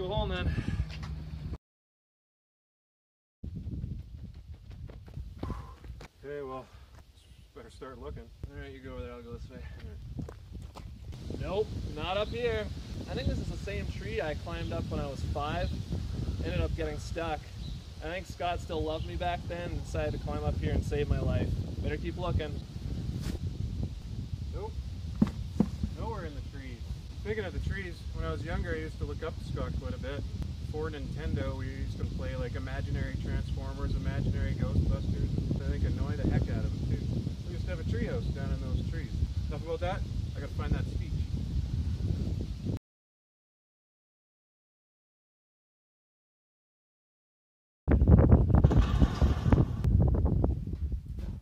go home then. Okay, well, better start looking. Alright, you go over there, I'll go this way. Nope, not up here. I think this is the same tree I climbed up when I was five. Ended up getting stuck. I think Scott still loved me back then and decided to climb up here and save my life. Better keep looking. Nope. Nowhere in the trees. Speaking of the trees, when I was younger, I used to look up to Scott quite a bit. Before Nintendo, we used to play like imaginary Transformers, imaginary Ghostbusters. I think annoy the heck out of him too. We used to have a treehouse down in those trees. Enough about that. I gotta find that speech.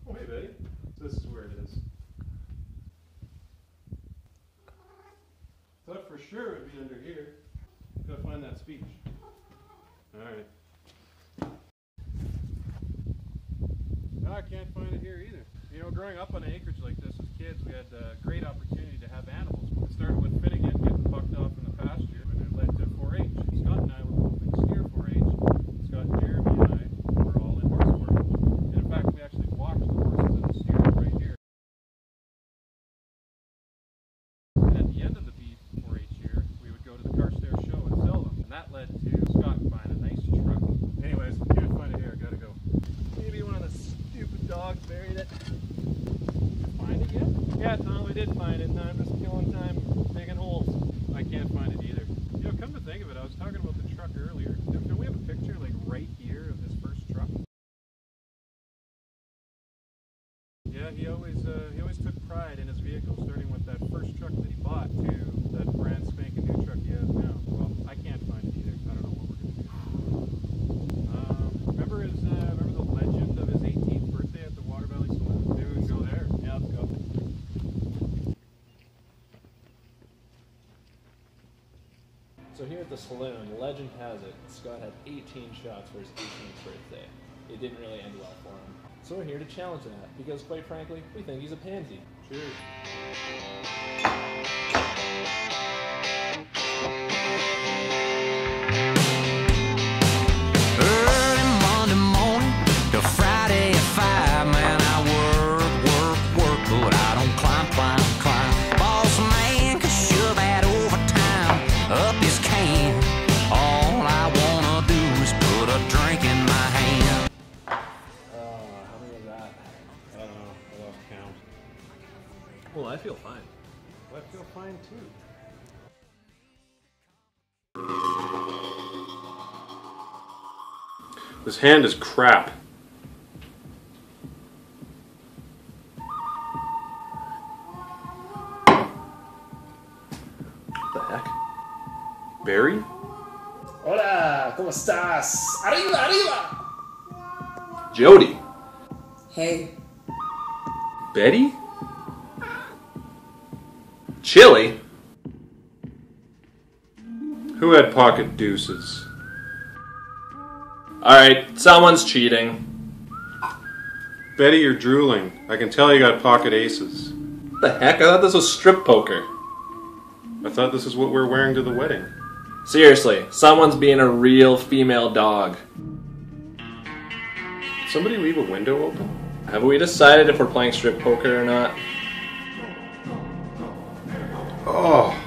Oh, hey, Betty. This is where it is. Thought for sure it'd be under here. Gotta find that speech. Alright. No, I can't find it here either. You know, growing up on an acreage like this as kids, we had a great opportunity to have animals. It started with Finnegan getting bucked off in the pasture, and it led to 4-H. Scott and I were both in steer 4-H. Scott, Jeremy, and I were all in horse 4-H. And in fact, we actually watched the horses and the steers right here. And at the end of the B4H year, we would go to the Carstairs show and sell them. And that led to Scott buying a nice truck. Anyways, can't find it here. Gotta go. Maybe one of the stupid dogs buried it. Find it yet? Yeah, Tom, we did find it, and I'm just killing time digging holes. I can't find it either. You know, come to think of it, I was talking about the truck earlier. Don't we have a picture like right here of his first truck? Yeah, he always uh, he always took pride in his vehicle, starting with that first truck that he bought to that brand spanking new truck he has now. Well, I can't find it either. I don't know what we're gonna do. Um, remember his uh, remember the legend of his 18th birthday at the Water Valley Saloon? Maybe we can go there. Yeah, let's go. So here at the saloon, legend has it, Scott had 18 shots for his 18th birthday. It didn't really end well for him. So we're here to challenge that, because quite frankly, we think he's a pansy. Cheers. I feel fine. I feel fine too. This hand is crap. What the heck? Barry? Hola, ¿cómo estás? ¡Arriba, arriba! Jody? Hey, Betty? Chili? Who had pocket deuces? Alright, someone's cheating. Betty, you're drooling. I can tell you got pocket aces. What the heck? I thought this was strip poker. I thought this is what we're wearing to the wedding. Seriously, someone's being a real female dog. Somebody leave a window open? Have we decided if we're playing strip poker or not? Oh,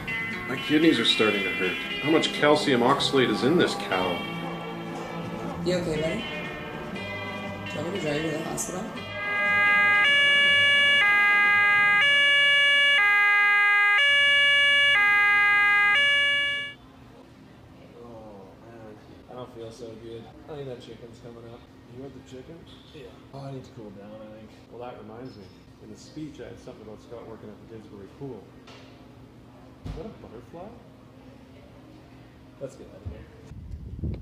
my kidneys are starting to hurt. How much calcium oxalate is in this cow? you okay, buddy? Do you want me to drive you to the hospital? Oh man, I don't feel so good. I think that chicken's coming up. You want the chicken? Yeah. Oh, I need to cool down. I think. Well, that reminds me. In the speech, I had something about Scott working at the Didsbury pool. Is that a butterfly? Let's get out of here.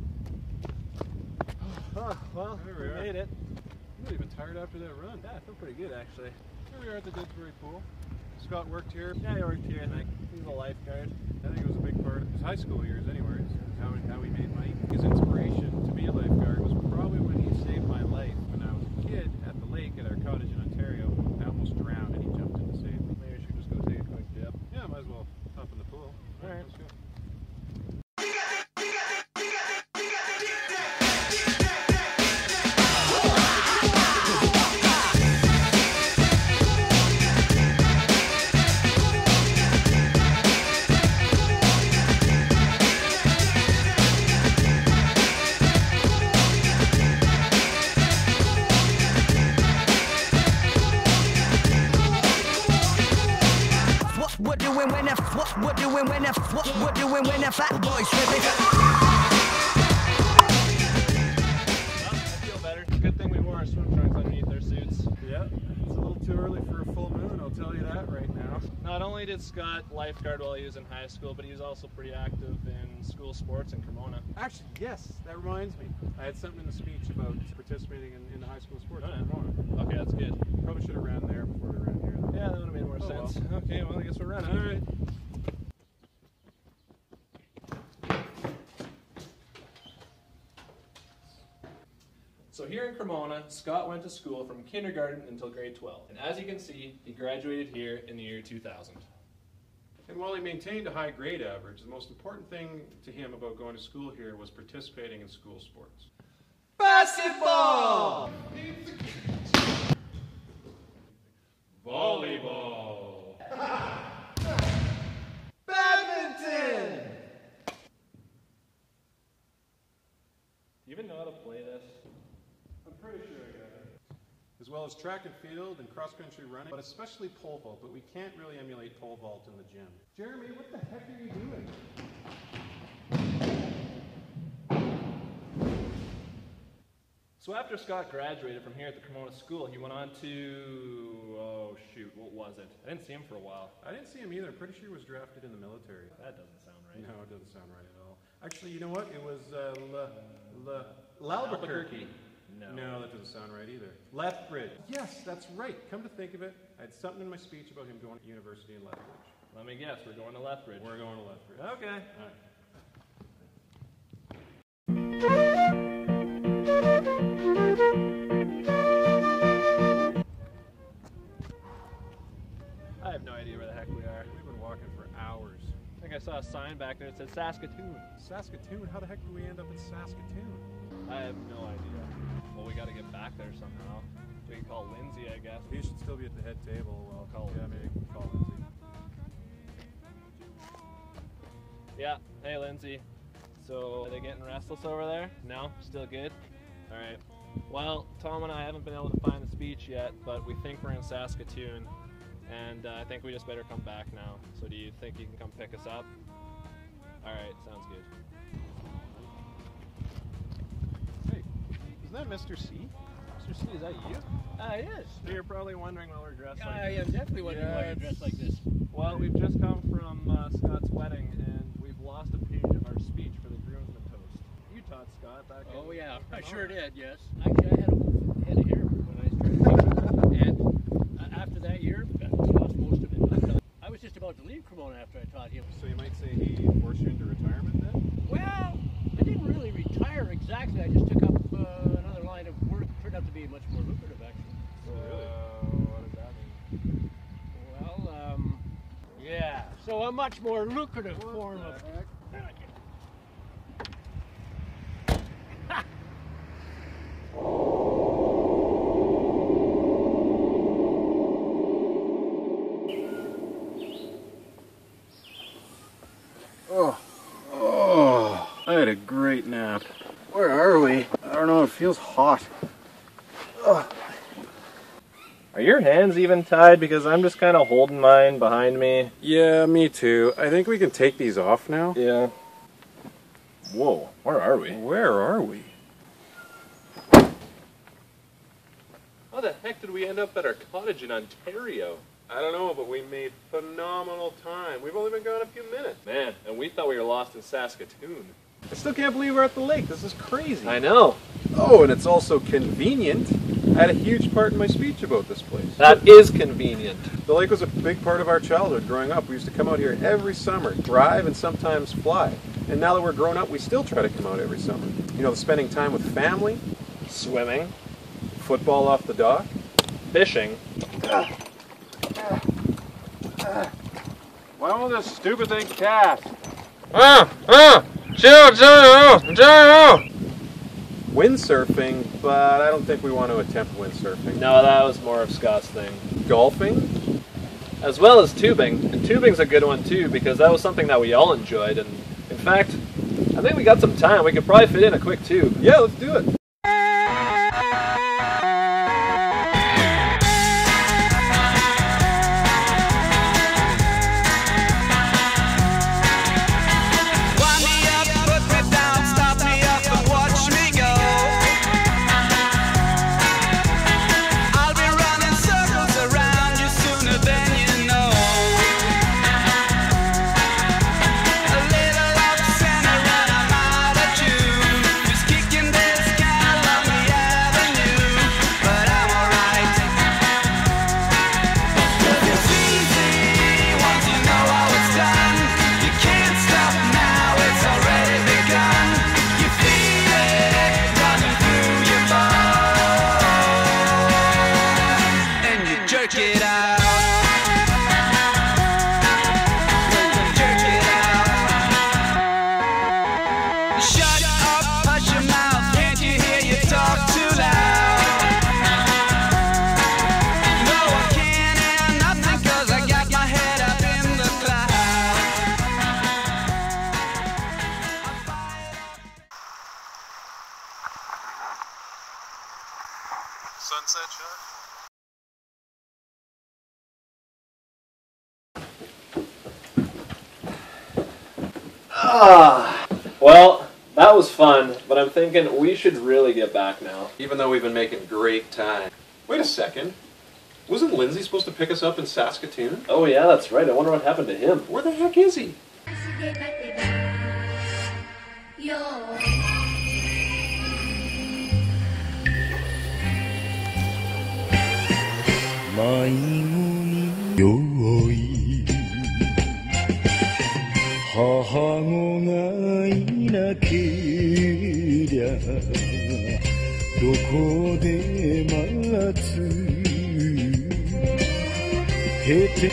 Oh, well, There we we made it. I'm not even tired after that run. Yeah, I feel pretty good actually. Here we are at the Didsbury pool. Scott worked here. Yeah, he worked here. I think he's a lifeguard. I think it was a big part of his high school years, anyways. How how he made money. His inspiration to be a lifeguard was doing when the what we're doing when the fat boys tripping. I feel better. Good thing we wore our swim trunks underneath their suits. Yeah, it's a little too early for a full moon, I'll tell you that right now. Not only did Scott lifeguard while he was in high school, but he was also pretty active in school sports in Cremona. Actually, yes, that reminds me. I had something in the speech about participating in, in the high school sports. Oh, in yeah. Cremona. Okay, that's good. Probably should have ran there before we ran here. Yeah, that would have made more Oh, well. sense. Okay, well, I guess we're running. All right. So here in Cremona, Scott went to school from kindergarten until grade 12. And as you can see, he graduated here in the year 2000. And while he maintained a high grade average, the most important thing to him about going to school here was participating in school sports. Basketball! Volleyball. Badminton! Do you even know how to play this? I'm pretty sure I got it. As track and field and cross country running, but especially pole vault, but we can't really emulate pole vault in the gym. Jeremy, what the heck are you doing? So after Scott graduated from here at the Cremona School, he went on to, oh shoot, what was it? I didn't see him for a while. I didn't see him either. I'm pretty sure he was drafted in the military. That doesn't sound right. No, it doesn't sound right at all. Actually, you know what? It was uh, La, La, Albuquerque. No. No, that doesn't sound right either. Lethbridge. Yes, that's right. Come to think of it, I had something in my speech about him going to university in Lethbridge. Let me guess, we're going to Lethbridge. We're going to Lethbridge. Okay. All right. I have no idea where the heck we are. We've been walking for hours. I think I saw a sign back there that said Saskatoon. Saskatoon? How the heck did we end up in Saskatoon? I have no idea. We got to get back there somehow. We can call Lindsay, I guess. He should still be at the head table. Well, Call yeah, Lindsay. maybe call Lindsay. Yeah. Hey, Lindsay. So, are they getting restless over there? No? Still good? All right. Well, Tom and I haven't been able to find the speech yet, but we think we're in Saskatoon, and uh, I think we just better come back now. So, do you think you can come pick us up? All right. Sounds good. Isn't that Mr. C? Mr. C, is that you? Ah, it is. So you're probably wondering why we're dressed like this. I this. am definitely wondering why you're dressed like this. Well, we've just come from uh, Scott's wedding, and we've lost a page of our speech for the groomsmen toast. You taught Scott back Oh yeah, I Cremona. sure did. Yes. Actually, I had a head of hair when I started teaching, and uh, after that year, I lost most of it. I was just about to leave Cremona after I taught him. So you might say he forced you into retirement then? Well, I didn't really retire exactly. I just took up uh, another line of work. Turned out to be much more lucrative, actually. So, what does that mean? Well, um, yeah. So a much more lucrative form of. Oh, Oh, I had a great nap. Where are we? I don't know, it feels hot. Are your hands even tied? Because I'm just kind of holding mine behind me. Yeah, me too. I think we can take these off now. Yeah. Whoa, where are we? Where are we? How the heck did we end up at our cottage in Ontario? I don't know, but we made phenomenal time. We've only been gone a few minutes. Man, and we thought we were lost in Saskatoon. I still can't believe we're at the lake. This is crazy. I know. Oh, and it's also convenient. I had a huge part in my speech about this place. That is convenient. The lake was a big part of our childhood growing up. We used to come out here every summer, drive and sometimes fly. And now that we're grown up, we still try to come out every summer. You know, spending time with family, Swimming, football off the dock. fishing. Why won't this stupid thing cast? Ah, ah, chill, chill, chill. Windsurfing, but I don't think we want to attempt windsurfing. No, that was more of Scott's thing. Golfing? As well as tubing. And tubing's a good one too because that was something that we all enjoyed. And in fact, I think we got some time. We could probably fit in a quick tube. Yeah, let's do it. Sunset shot? Ah, well, that was fun, but I'm thinking we should really get back now. Even though we've been making great time. Wait a second. Wasn't Lindsay supposed to pick us up in Saskatoon? Oh yeah, that's right. I wonder what happened to him. Where the heck is he?「最後に用意」「母子がいなけりゃどこで待つ」「経て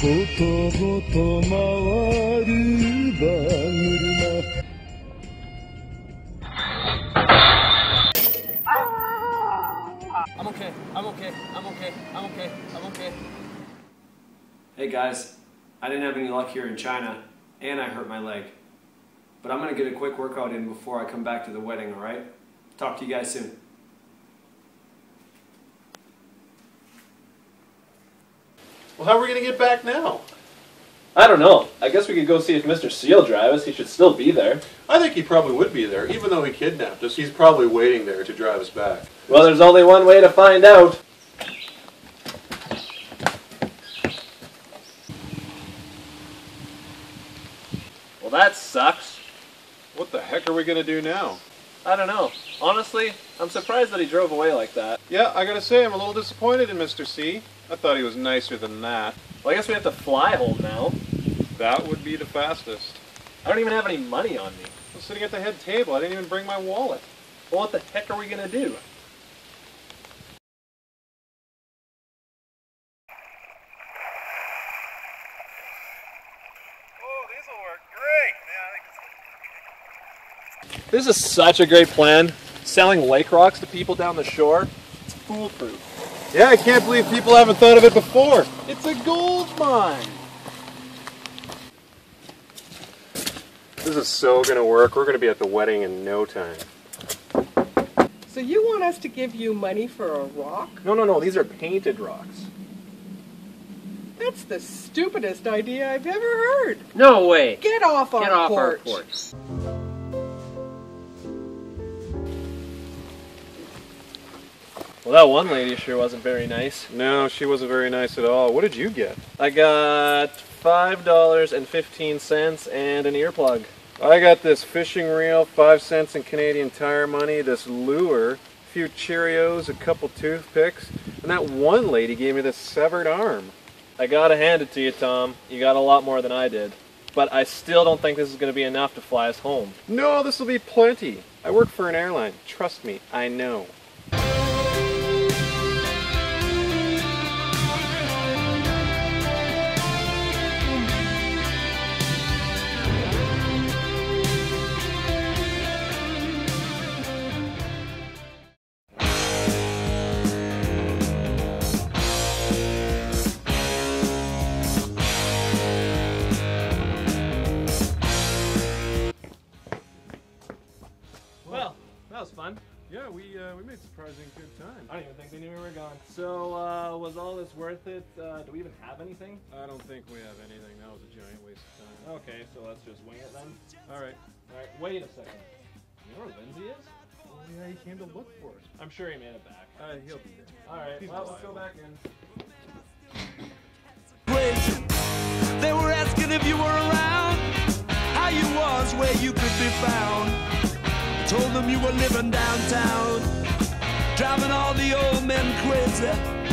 ことごと回る。I'm okay. I'm okay. I'm okay. I'm okay. Hey guys, I didn't have any luck here in China, and I hurt my leg. But I'm gonna get a quick workout in before I come back to the wedding, alright? Talk to you guys soon. Well, how are we going to get back now? I don't know. I guess we could go see if Mr. Seal drives us. He should still be there. I think he probably would be there. Even though he kidnapped us, he's probably waiting there to drive us back. Well, there's only one way to find out. Well, that sucks. What the heck are we going to do now? I don't know. Honestly, I'm surprised that he drove away like that. Yeah, I gotta say, I'm a little disappointed in Mr. C. I thought he was nicer than that. Well, I guess we have to fly home now. That would be the fastest. I don't even have any money on me. I'm sitting at the head table. I didn't even bring my wallet. Well, what the heck are we gonna do? Oh, these will work great. Yeah, This is such a great plan. Selling lake rocks to people down the shore. It's foolproof. Yeah, I can't believe people haven't thought of it before. It's a gold mine. This is so gonna work. We're gonna be at the wedding in no time. So you want us to give you money for a rock? No, no, no. These are painted rocks. That's the stupidest idea I've ever heard. No way. Get off Get our off porch. our porch. Well, that one lady sure wasn't very nice. No, she wasn't very nice at all. What did you get? I got five dollars and fifteen cents and an earplug. I got this fishing reel, five cents in Canadian Tire money, this lure, a few Cheerios, a couple toothpicks, and that one lady gave me this severed arm. I gotta hand it to you, Tom. You got a lot more than I did. But I still don't think this is gonna be enough to fly us home. No, this will be plenty. I work for an airline. Trust me, I know. We surprising good time. I don't even think they knew we were gone. So, uh, was all this worth it? Uh, do we even have anything? I don't think we have anything. That was a giant waste of time. Okay, so let's just wing it then. All right. Alright, wait a second. You know where Lindsay is? Oh, yeah, he came to look for us. I'm sure he made it back. Uh, he'll be there. Alright, He's well, let's go back in. They were asking if you were around, how you was, where you could be found. Told them you were living downtown, driving all the old men crazy.